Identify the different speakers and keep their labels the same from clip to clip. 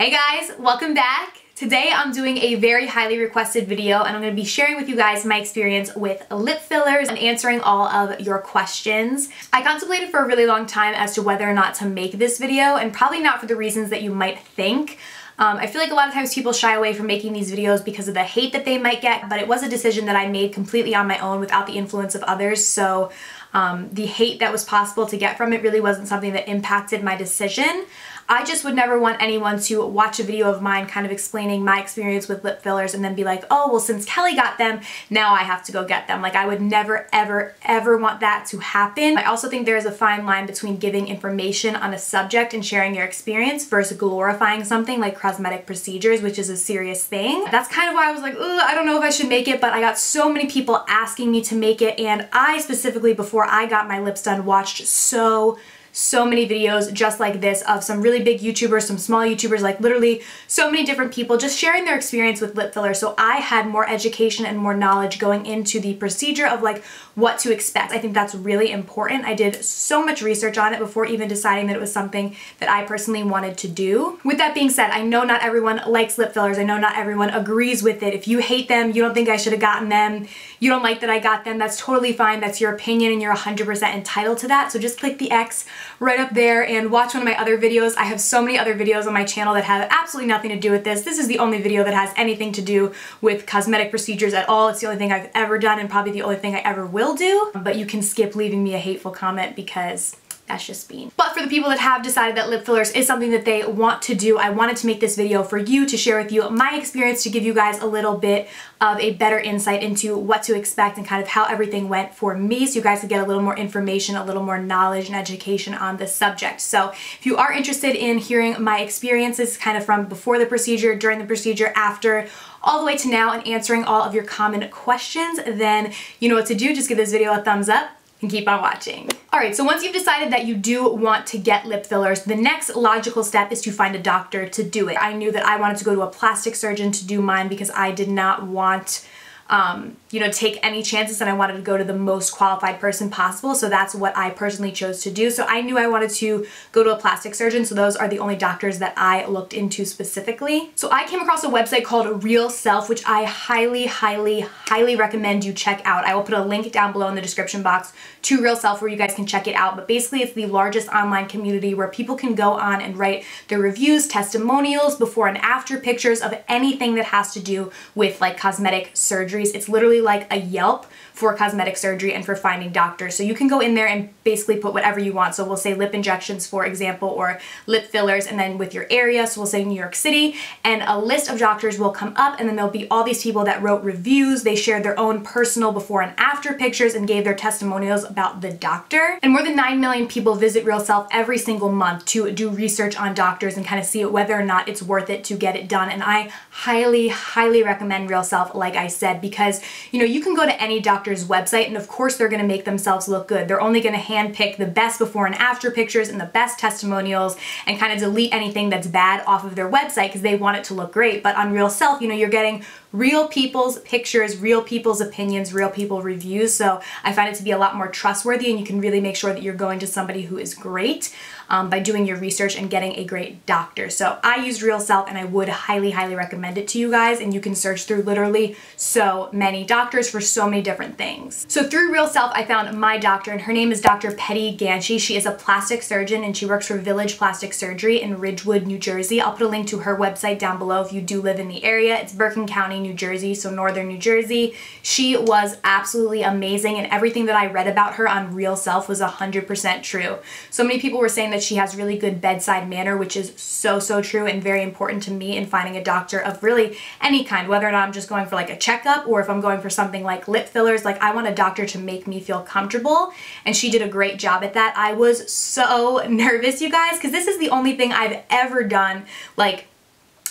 Speaker 1: Hey guys, welcome back. Today I'm doing a very highly requested video and I'm going to be sharing with you guys my experience with lip fillers and answering all of your questions. I contemplated for a really long time as to whether or not to make this video and probably not for the reasons that you might think. Um, I feel like a lot of times people shy away from making these videos because of the hate that they might get, but it was a decision that I made completely on my own without the influence of others, so um, the hate that was possible to get from it really wasn't something that impacted my decision. I just would never want anyone to watch a video of mine kind of explaining my experience with lip fillers and then be like, oh, well, since Kelly got them, now I have to go get them. Like, I would never, ever, ever want that to happen. I also think there is a fine line between giving information on a subject and sharing your experience versus glorifying something like cosmetic procedures, which is a serious thing. That's kind of why I was like, I don't know if I should make it, but I got so many people asking me to make it, and I specifically, before I got my lips done, watched so so many videos just like this of some really big YouTubers, some small YouTubers, like literally so many different people just sharing their experience with lip filler. So I had more education and more knowledge going into the procedure of like what to expect. I think that's really important. I did so much research on it before even deciding that it was something that I personally wanted to do. With that being said, I know not everyone likes lip fillers. I know not everyone agrees with it. If you hate them, you don't think I should have gotten them, you don't like that I got them, that's totally fine. That's your opinion and you're 100% entitled to that. So just click the X right up there and watch one of my other videos. I have so many other videos on my channel that have absolutely nothing to do with this. This is the only video that has anything to do with cosmetic procedures at all. It's the only thing I've ever done and probably the only thing I ever will do. But you can skip leaving me a hateful comment because that's just mean. But for the people that have decided that lip fillers is something that they want to do, I wanted to make this video for you to share with you my experience to give you guys a little bit of a better insight into what to expect and kind of how everything went for me so you guys could get a little more information, a little more knowledge and education on this subject. So if you are interested in hearing my experiences kind of from before the procedure, during the procedure, after, all the way to now and answering all of your common questions, then you know what to do. Just give this video a thumbs up and keep on watching. Alright, so once you've decided that you do want to get lip fillers, the next logical step is to find a doctor to do it. I knew that I wanted to go to a plastic surgeon to do mine because I did not want um, you know, take any chances and I wanted to go to the most qualified person possible. So that's what I personally chose to do. So I knew I wanted to go to a plastic surgeon. So those are the only doctors that I looked into specifically. So I came across a website called Real Self, which I highly, highly, highly recommend you check out. I will put a link down below in the description box to Real Self where you guys can check it out. But basically it's the largest online community where people can go on and write their reviews, testimonials, before and after pictures of anything that has to do with like cosmetic surgery It's literally like a Yelp for cosmetic surgery and for finding doctors. So you can go in there and basically put whatever you want. So we'll say lip injections, for example, or lip fillers, and then with your area, so we'll say New York City, and a list of doctors will come up, and then there'll be all these people that wrote reviews. They shared their own personal before and after pictures and gave their testimonials about the doctor. And more than 9 million people visit Real Self every single month to do research on doctors and kind of see whether or not it's worth it to get it done. And I highly, highly recommend Real Self, like I said, because, you know, you can go to any doctor doctor's website and of course they're going to make themselves look good. They're only going to handpick the best before and after pictures and the best testimonials and kind of delete anything that's bad off of their website because they want it to look great. But on Real Self, you know, you're getting real people's pictures, real people's opinions, real people reviews. So I find it to be a lot more trustworthy and you can really make sure that you're going to somebody who is great um, by doing your research and getting a great doctor. So I used Real Self and I would highly, highly recommend it to you guys and you can search through literally so many doctors for so many different things. So through Real Self, I found my doctor and her name is Dr. Pedy Ganchi. She is a plastic surgeon and she works for Village Plastic Surgery in Ridgewood, New Jersey. I'll put a link to her website down below if you do live in the area. It's Bergen County, New Jersey, so northern New Jersey. She was absolutely amazing and everything that I read about her on Real Self was 100% true. So many people were saying that she has really good bedside manner, which is so, so true and very important to me in finding a doctor of really any kind, whether or not I'm just going for like a checkup or if I'm going for something like lip fillers, like I want a doctor to make me feel comfortable and she did a great job at that. I was so nervous, you guys, because this is the only thing I've ever done like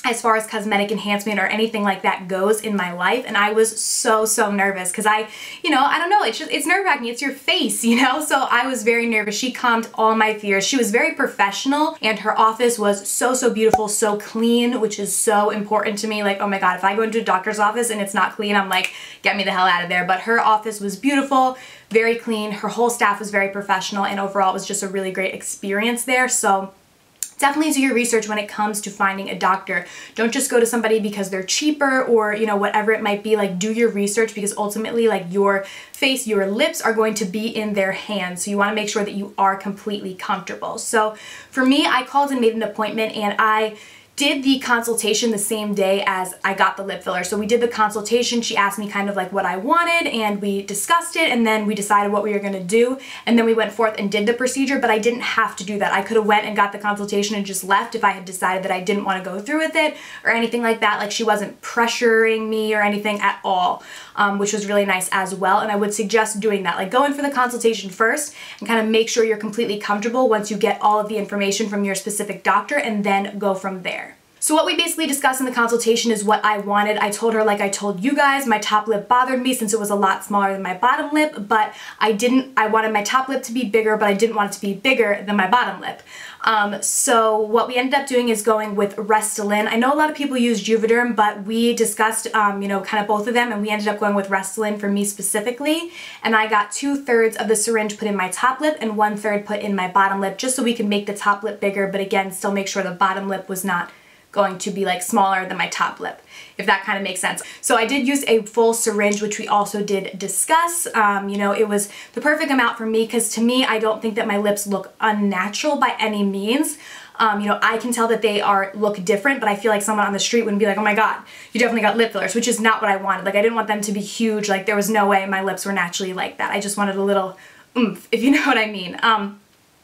Speaker 1: as far as cosmetic enhancement or anything like that goes in my life and I was so so nervous because I you know I don't know it's just it's nerve-wracking it's your face you know? So I was very nervous she calmed all my fears she was very professional and her office was so so beautiful so clean which is so important to me like oh my god if I go into a doctor's office and it's not clean I'm like get me the hell out of there. But her office was beautiful very clean her whole staff was very professional and overall it was just a really great experience there. So definitely do your research when it comes to finding a doctor. Don't just go to somebody because they're cheaper or, you know, whatever it might be. Like, do your research because ultimately, like, your face, your lips are going to be in their hands. So you want to make sure that you are completely comfortable. So for me, I called and made an appointment and I did the consultation the same day as I got the lip filler. So we did the consultation. She asked me kind of like what I wanted and we discussed it and then we decided what we were gonna do. And then we went forth and did the procedure, but I didn't have to do that. I could have went and got the consultation and just left if I had decided that I didn't wanna go through with it or anything like that. Like she wasn't pressuring me or anything at all, um, which was really nice as well. And I would suggest doing that. Like go in for the consultation first and kind of make sure you're completely comfortable once you get all of the information from your specific doctor and then go from there. So what we basically discussed in the consultation is what I wanted. I told her, like I told you guys, my top lip bothered me since it was a lot smaller than my bottom lip, but I didn't, I wanted my top lip to be bigger, but I didn't want it to be bigger than my bottom lip. Um, so what we ended up doing is going with Restylane. I know a lot of people use Juvederm, but we discussed, um, you know, kind of both of them, and we ended up going with Restylane for me specifically. And I got two thirds of the syringe put in my top lip and one third put in my bottom lip, just so we could make the top lip bigger, but again, still make sure the bottom lip was not going to be like smaller than my top lip, if that kind of makes sense. So I did use a full syringe, which we also did discuss. Um, you know, it was the perfect amount for me because to me, I don't think that my lips look unnatural by any means. Um, you know, I can tell that they are look different, but I feel like someone on the street wouldn't be like, oh my god, you definitely got lip fillers, which is not what I wanted. Like, I didn't want them to be huge. Like, there was no way my lips were naturally like that. I just wanted a little oomph, if you know what I mean. Um,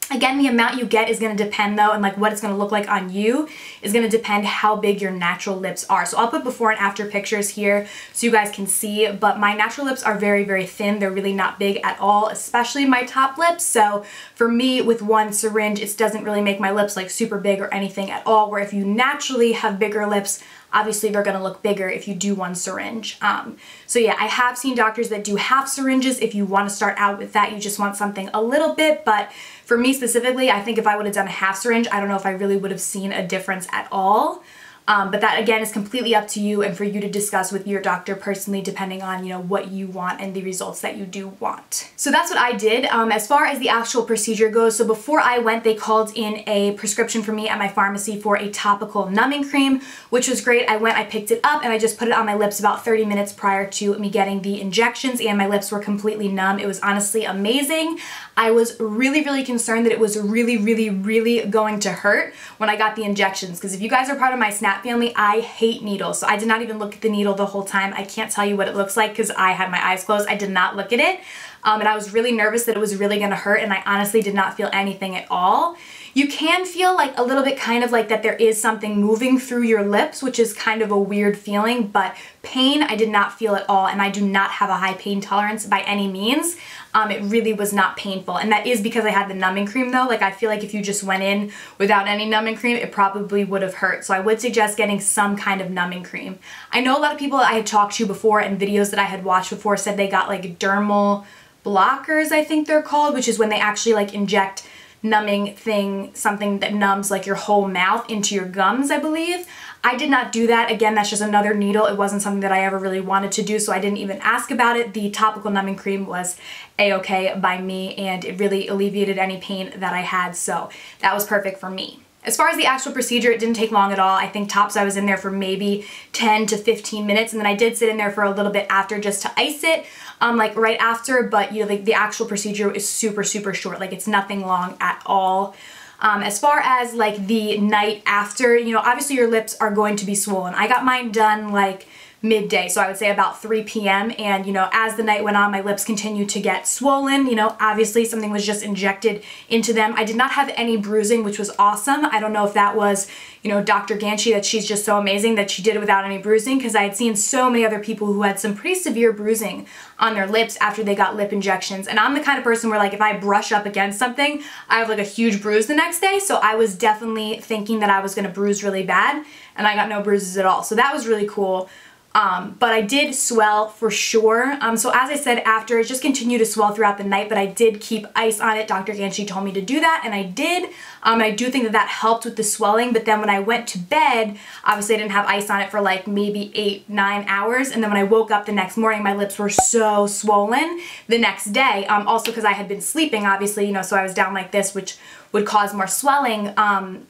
Speaker 1: Again, the amount you get is going to depend though and like what it's going to look like on you is going to depend how big your natural lips are. So I'll put before and after pictures here so you guys can see, but my natural lips are very, very thin. They're really not big at all, especially my top lips. So for me with one syringe, it doesn't really make my lips like super big or anything at all, where if you naturally have bigger lips, obviously they're gonna look bigger if you do one syringe. Um, so yeah, I have seen doctors that do half syringes. If you wanna start out with that, you just want something a little bit, but for me specifically, I think if I would have done a half syringe, I don't know if I really would have seen a difference at all. Um, but that again is completely up to you and for you to discuss with your doctor personally depending on you know what you want and the results that you do want. So that's what I did. Um, as far as the actual procedure goes, so before I went they called in a prescription for me at my pharmacy for a topical numbing cream which was great. I went, I picked it up and I just put it on my lips about 30 minutes prior to me getting the injections and my lips were completely numb. It was honestly amazing. I was really really concerned that it was really really really going to hurt when I got the injections because if you guys are part of my Snap family, I hate needles. So I did not even look at the needle the whole time. I can't tell you what it looks like because I had my eyes closed. I did not look at it. Um, and I was really nervous that it was really gonna hurt and I honestly did not feel anything at all. You can feel like a little bit kind of like that there is something moving through your lips, which is kind of a weird feeling, but pain I did not feel at all and I do not have a high pain tolerance by any means. Um, it really was not painful and that is because I had the numbing cream though. Like I feel like if you just went in without any numbing cream, it probably would have hurt. So I would suggest getting some kind of numbing cream. I know a lot of people I had talked to before and videos that I had watched before said they got like dermal blockers, I think they're called, which is when they actually like inject numbing thing, something that numbs like your whole mouth into your gums, I believe. I did not do that. Again, that's just another needle. It wasn't something that I ever really wanted to do, so I didn't even ask about it. The topical numbing cream was a-okay by me, and it really alleviated any pain that I had, so that was perfect for me. As far as the actual procedure, it didn't take long at all. I think tops I was in there for maybe 10 to 15 minutes and then I did sit in there for a little bit after just to ice it, um, like right after, but you know, like the actual procedure is super, super short. Like it's nothing long at all. Um, as far as like the night after, you know, obviously your lips are going to be swollen. I got mine done like midday. So I would say about 3 p.m. And, you know, as the night went on, my lips continued to get swollen. You know, obviously something was just injected into them. I did not have any bruising, which was awesome. I don't know if that was, you know, Dr. Ganchi, that she's just so amazing that she did it without any bruising because I had seen so many other people who had some pretty severe bruising on their lips after they got lip injections. And I'm the kind of person where like if I brush up against something, I have like a huge bruise the next day. So I was definitely thinking that I was gonna bruise really bad and I got no bruises at all. So that was really cool. Um, but I did swell for sure. Um, so as I said after, it just continued to swell throughout the night, but I did keep ice on it. Dr. Ganchi told me to do that, and I did. Um, I do think that that helped with the swelling, but then when I went to bed, obviously I didn't have ice on it for like maybe eight, nine hours, and then when I woke up the next morning, my lips were so swollen the next day. Um, also because I had been sleeping, obviously, you know, so I was down like this, which would cause more swelling. Um,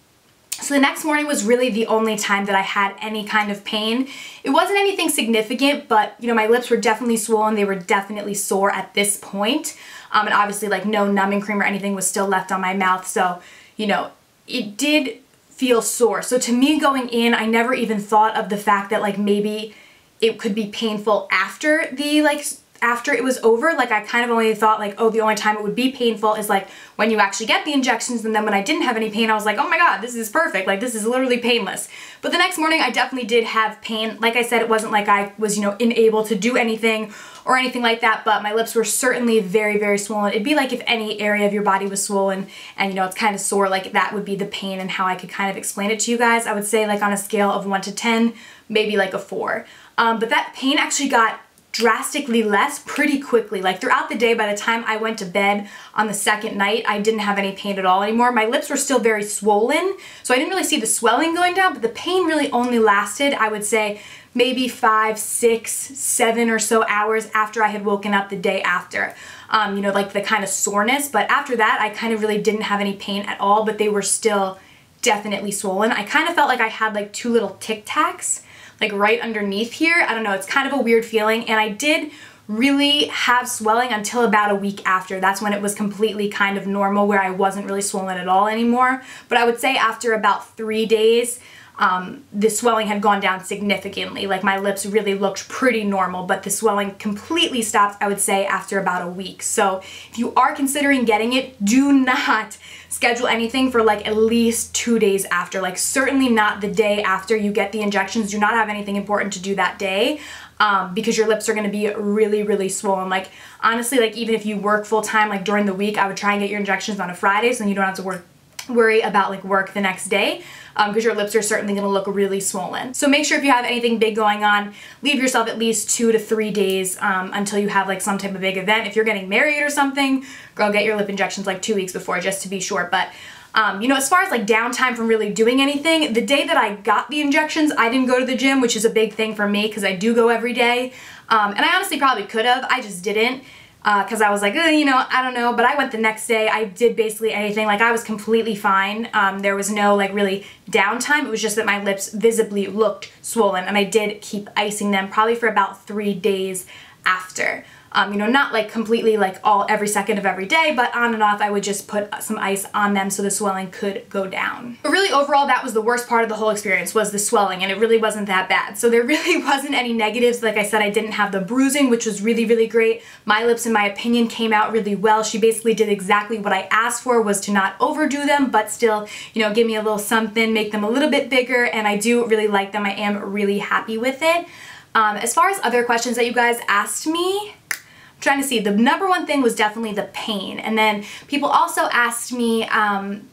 Speaker 1: So the next morning was really the only time that I had any kind of pain. It wasn't anything significant, but you know, my lips were definitely swollen. They were definitely sore at this point. Um, and obviously like no numbing cream or anything was still left on my mouth. So, you know, it did feel sore. So to me going in, I never even thought of the fact that like maybe it could be painful after the like after it was over, like I kind of only thought like, oh, the only time it would be painful is like when you actually get the injections and then when I didn't have any pain, I was like, oh my god, this is perfect. Like this is literally painless. But the next morning I definitely did have pain. Like I said, it wasn't like I was, you know, unable to do anything or anything like that, but my lips were certainly very, very swollen. It'd be like if any area of your body was swollen and, you know, it's kind of sore, like that would be the pain and how I could kind of explain it to you guys. I would say like on a scale of 1 to 10, maybe like a 4. Um, but that pain actually got drastically less pretty quickly. Like throughout the day, by the time I went to bed on the second night, I didn't have any pain at all anymore. My lips were still very swollen, so I didn't really see the swelling going down, but the pain really only lasted, I would say, maybe five, six, seven or so hours after I had woken up the day after. Um, you know, like the kind of soreness, but after that, I kind of really didn't have any pain at all, but they were still definitely swollen. I kind of felt like I had like two little tic tacs like right underneath here. I don't know, it's kind of a weird feeling and I did really have swelling until about a week after. That's when it was completely kind of normal where I wasn't really swollen at all anymore. But I would say after about three days, um, the swelling had gone down significantly. Like my lips really looked pretty normal, but the swelling completely stopped, I would say, after about a week. So if you are considering getting it, do not schedule anything for like at least two days after. Like certainly not the day after you get the injections. Do not have anything important to do that day. Um, because your lips are going to be really, really swollen. Like, honestly, like, even if you work full time, like, during the week, I would try and get your injections on a Friday so you don't have to work worry about like work the next day because um, your lips are certainly going to look really swollen. So make sure if you have anything big going on, leave yourself at least two to three days um, until you have like some type of big event. If you're getting married or something, girl, get your lip injections like two weeks before just to be sure. But um, you know, as far as like downtime from really doing anything, the day that I got the injections, I didn't go to the gym, which is a big thing for me because I do go every day. Um, and I honestly probably could have, I just didn't because uh, I was like, eh, you know, I don't know. But I went the next day. I did basically anything. Like I was completely fine. Um, there was no like really downtime. It was just that my lips visibly looked swollen, and I did keep icing them probably for about three days after. Um, you know, not like completely like all every second of every day, but on and off I would just put some ice on them so the swelling could go down. But really overall that was the worst part of the whole experience was the swelling and it really wasn't that bad. So there really wasn't any negatives. Like I said, I didn't have the bruising, which was really, really great. My lips, in my opinion, came out really well. She basically did exactly what I asked for was to not overdo them, but still, you know, give me a little something, make them a little bit bigger, and I do really like them. I am really happy with it. Um, as far as other questions that you guys asked me, trying to see. The number one thing was definitely the pain. And then people also asked me um,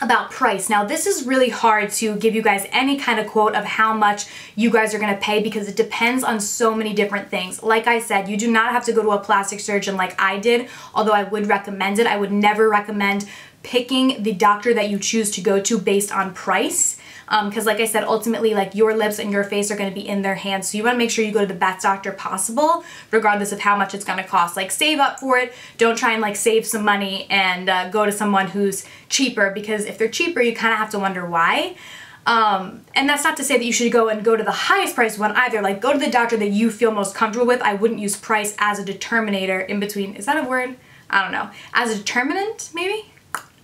Speaker 1: about price. Now this is really hard to give you guys any kind of quote of how much you guys are going to pay because it depends on so many different things. Like I said, you do not have to go to a plastic surgeon like I did, although I would recommend it. I would never recommend picking the doctor that you choose to go to based on price because um, like I said, ultimately like your lips and your face are going to be in their hands. So you want to make sure you go to the best doctor possible, regardless of how much it's going to cost. Like save up for it. Don't try and like save some money and uh, go to someone who's cheaper because if they're cheaper, you kind of have to wonder why. Um, and that's not to say that you should go and go to the highest price one either. Like go to the doctor that you feel most comfortable with. I wouldn't use price as a determinator in between. Is that a word? I don't know. As a determinant, maybe?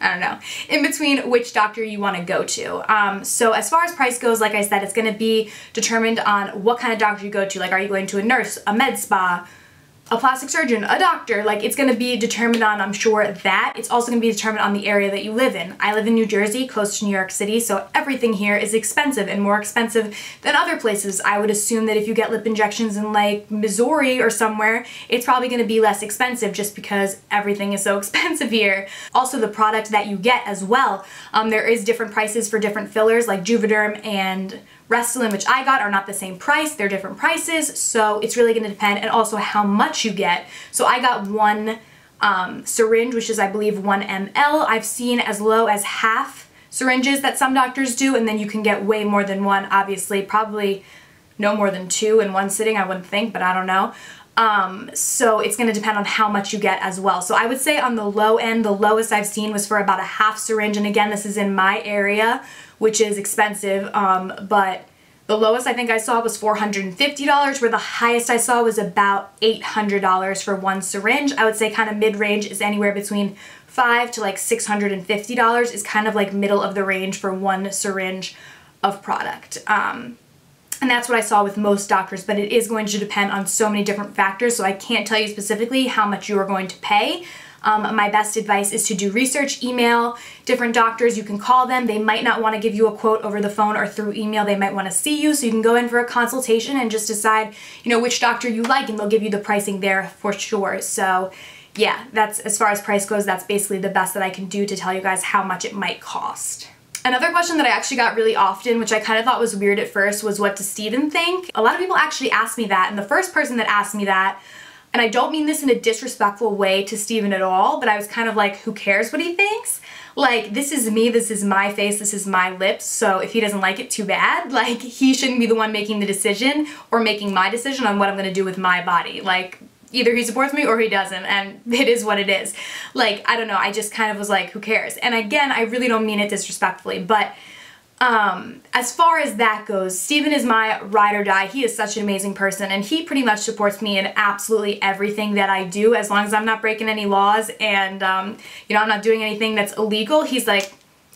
Speaker 1: I don't know, in between which doctor you want to go to. Um, so as far as price goes, like I said, it's going to be determined on what kind of doctor you go to. Like, are you going to a nurse, a med spa, a plastic surgeon, a doctor, like it's gonna be determined on, I'm sure, that. It's also gonna be determined on the area that you live in. I live in New Jersey, close to New York City, so everything here is expensive and more expensive than other places. I would assume that if you get lip injections in like Missouri or somewhere, it's probably gonna be less expensive just because everything is so expensive here. Also the product that you get as well. Um, there is different prices for different fillers like Juvederm and Restylane, which I got, are not the same price. They're different prices, so it's really going to depend, and also how much you get. So I got one um, syringe, which is, I believe, 1 ml. I've seen as low as half syringes that some doctors do, and then you can get way more than one, obviously. Probably no more than two in one sitting, I wouldn't think, but I don't know. Um, so it's going to depend on how much you get as well. So I would say on the low end, the lowest I've seen was for about a half syringe. And again, this is in my area, which is expensive. Um, but the lowest I think I saw was $450, where the highest I saw was about $800 for one syringe. I would say kind of mid-range is anywhere between five to like $650 is kind of like middle of the range for one syringe of product. Um, and that's what I saw with most doctors, but it is going to depend on so many different factors, so I can't tell you specifically how much you are going to pay. Um, my best advice is to do research, email different doctors. You can call them. They might not want to give you a quote over the phone or through email. They might want to see you, so you can go in for a consultation and just decide, you know, which doctor you like, and they'll give you the pricing there for sure. So yeah, that's as far as price goes, that's basically the best that I can do to tell you guys how much it might cost. Another question that I actually got really often, which I kind of thought was weird at first, was what does Steven think? A lot of people actually ask me that, and the first person that asked me that, and I don't mean this in a disrespectful way to Steven at all, but I was kind of like, who cares what he thinks? Like, this is me, this is my face, this is my lips, so if he doesn't like it, too bad. Like, he shouldn't be the one making the decision or making my decision on what I'm gonna do with my body. Like, either he supports me or he doesn't and it is what it is. Like, I don't know, I just kind of was like, who cares? And again, I really don't mean it disrespectfully, but um, as far as that goes, Steven is my ride or die. He is such an amazing person and he pretty much supports me in absolutely everything that I do as long as I'm not breaking any laws and, um, you know, I'm not doing anything that's illegal. He's like,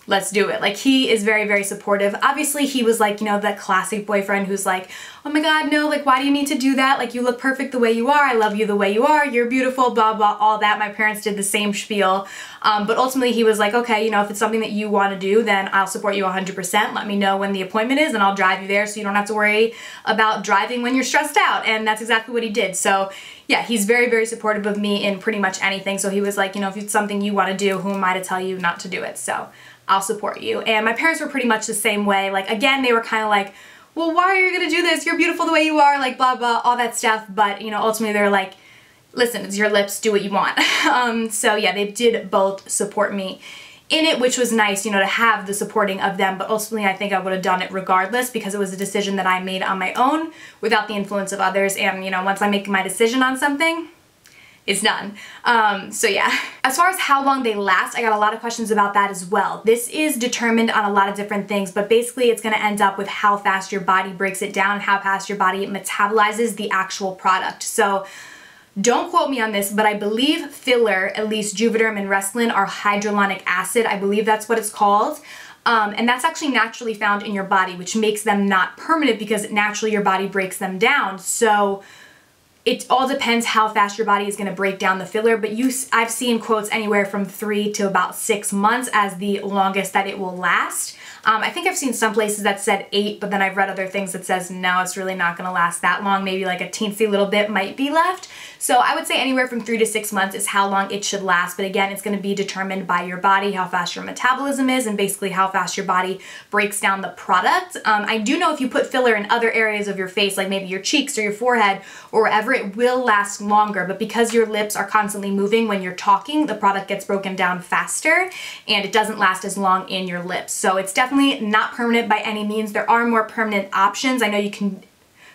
Speaker 1: let's do it. Like he is very, very supportive. Obviously he was like, you know, that classic boyfriend who's like, oh my God, no, like why do you need to do that? Like you look perfect the way you are. I love you the way you are. You're beautiful, blah, blah, all that. My parents did the same spiel. Um, but ultimately he was like, okay, you know, if it's something that you want to do, then I'll support you 100%. Let me know when the appointment is and I'll drive you there so you don't have to worry about driving when you're stressed out. And that's exactly what he did. So yeah, he's very, very supportive of me in pretty much anything. So he was like, you know, if it's something you want to do, who am I to tell you not to do it? So I'll support you. And my parents were pretty much the same way. Like, again, they were kind of like, well, why are you gonna do this? You're beautiful the way you are, like blah, blah, all that stuff. But, you know, ultimately they're like, listen, it's your lips, do what you want. um, so yeah, they did both support me in it, which was nice, you know, to have the supporting of them, but ultimately I think I would have done it regardless because it was a decision that I made on my own without the influence of others. And, you know, once I make my decision on something, is done. Um, so yeah. As far as how long they last, I got a lot of questions about that as well. This is determined on a lot of different things, but basically it's gonna end up with how fast your body breaks it down, how fast your body metabolizes the actual product. So don't quote me on this, but I believe filler, at least Juvederm and Restylane, are hyaluronic acid. I believe that's what it's called. Um, and that's actually naturally found in your body, which makes them not permanent because naturally your body breaks them down. So it all depends how fast your body is going to break down the filler, but you, I've seen quotes anywhere from three to about six months as the longest that it will last. Um, I think I've seen some places that said eight, but then I've read other things that says no, it's really not gonna last that long. Maybe like a teensy little bit might be left. So I would say anywhere from three to six months is how long it should last. But again, it's gonna be determined by your body, how fast your metabolism is, and basically how fast your body breaks down the product. Um, I do know if you put filler in other areas of your face, like maybe your cheeks or your forehead or wherever, it will last longer. But because your lips are constantly moving when you're talking, the product gets broken down faster and it doesn't last as long in your lips. So it's definitely definitely not permanent by any means. There are more permanent options. I know you can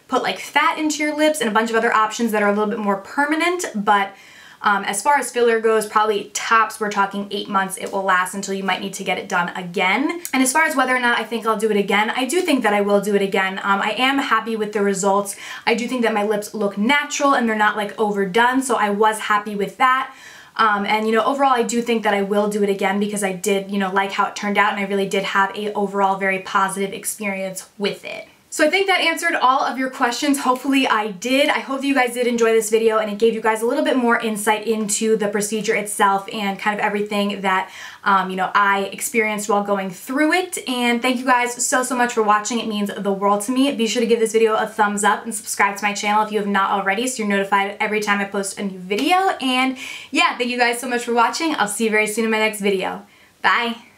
Speaker 1: put like fat into your lips and a bunch of other options that are a little bit more permanent, but um, as far as filler goes, probably tops, we're talking eight months it will last until you might need to get it done again. And as far as whether or not I think I'll do it again, I do think that I will do it again. Um, I am happy with the results. I do think that my lips look natural and they're not like overdone, so I was happy with that. Um, and you know, overall I do think that I will do it again because I did, you know, like how it turned out and I really did have a overall very positive experience with it. So I think that answered all of your questions. Hopefully I did. I hope that you guys did enjoy this video and it gave you guys a little bit more insight into the procedure itself and kind of everything that, um, you know, I experienced while going through it. And thank you guys so, so much for watching. It means the world to me. Be sure to give this video a thumbs up and subscribe to my channel if you have not already so you're notified every time I post a new video. And yeah, thank you guys so much for watching. I'll see you very soon in my next video. Bye.